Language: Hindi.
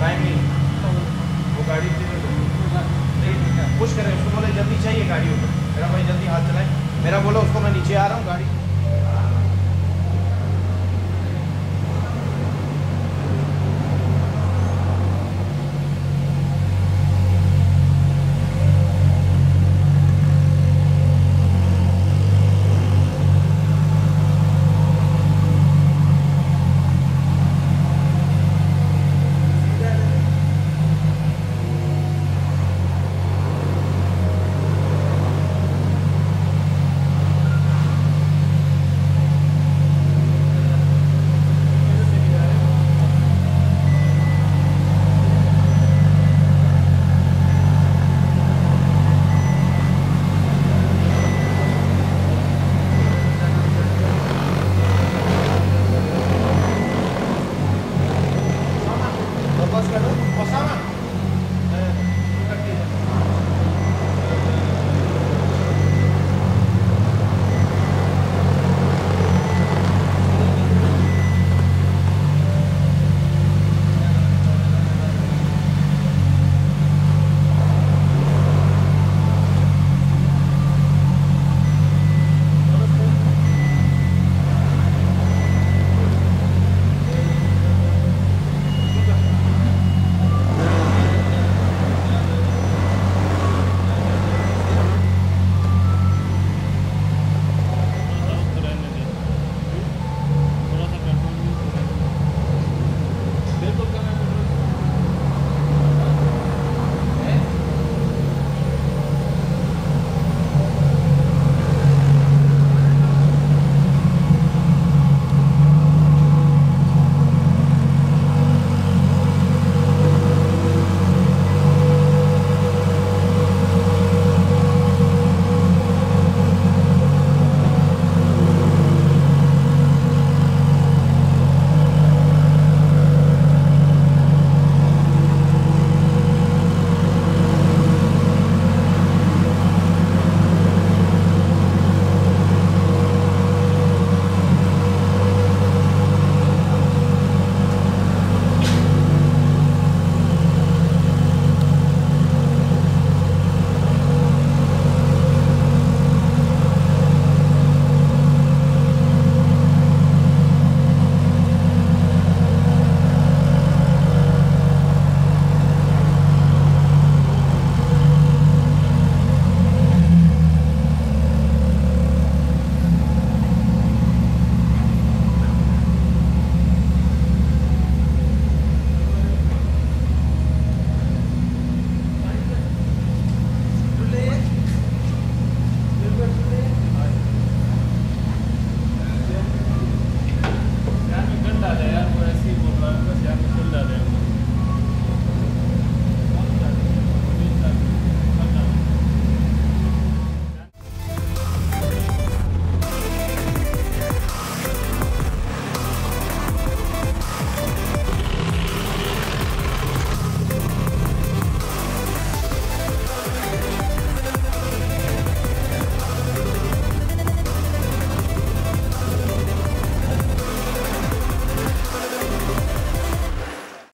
टाइम नहीं वो गाड़ी पुश करें उसको बोले जल्दी चाहिए गाड़ी ऊपर मेरा भाई जल्दी हाथ चलाए मेरा बोला उसको मैं नीचे आ रहा हूँ। गाड़ी